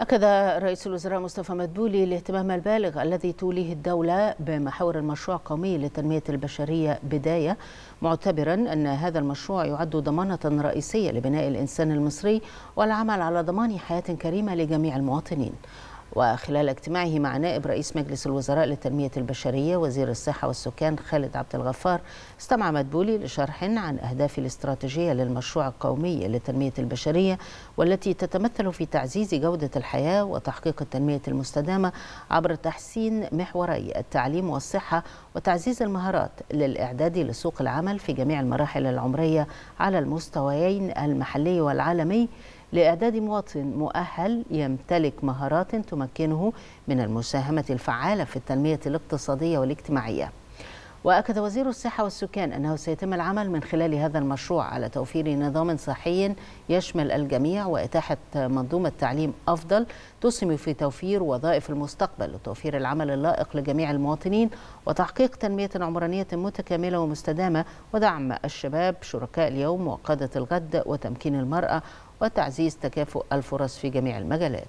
أكد رئيس الوزراء مصطفى مدبولي الاهتمام البالغ الذي توليه الدولة بمحاور المشروع القومي لتنمية البشرية بداية معتبرا أن هذا المشروع يعد ضمانة رئيسية لبناء الإنسان المصري والعمل على ضمان حياة كريمة لجميع المواطنين. وخلال اجتماعه مع نائب رئيس مجلس الوزراء للتنمية البشرية وزير الصحة والسكان خالد عبد الغفار استمع مدبولي لشرح عن أهداف الاستراتيجية للمشروع القومي للتنمية البشرية والتي تتمثل في تعزيز جودة الحياة وتحقيق التنمية المستدامة عبر تحسين محوري التعليم والصحة وتعزيز المهارات للإعداد لسوق العمل في جميع المراحل العمرية على المستويين المحلي والعالمي. لإعداد مواطن مؤهل يمتلك مهارات تمكنه من المساهمة الفعالة في التنمية الاقتصادية والاجتماعية. وأكد وزير الصحة والسكان أنه سيتم العمل من خلال هذا المشروع على توفير نظام صحي يشمل الجميع وإتاحة منظومة تعليم أفضل تسهم في توفير وظائف المستقبل وتوفير العمل اللائق لجميع المواطنين وتحقيق تنمية عمرانية متكاملة ومستدامة ودعم الشباب شركاء اليوم وقادة الغد وتمكين المرأة وتعزيز تكافؤ الفرص في جميع المجالات.